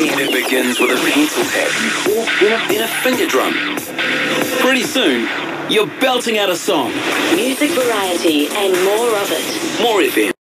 It begins with a pencil tap or in a, in a finger drum. Pretty soon, you're belting out a song. Music variety and more of it. More FM.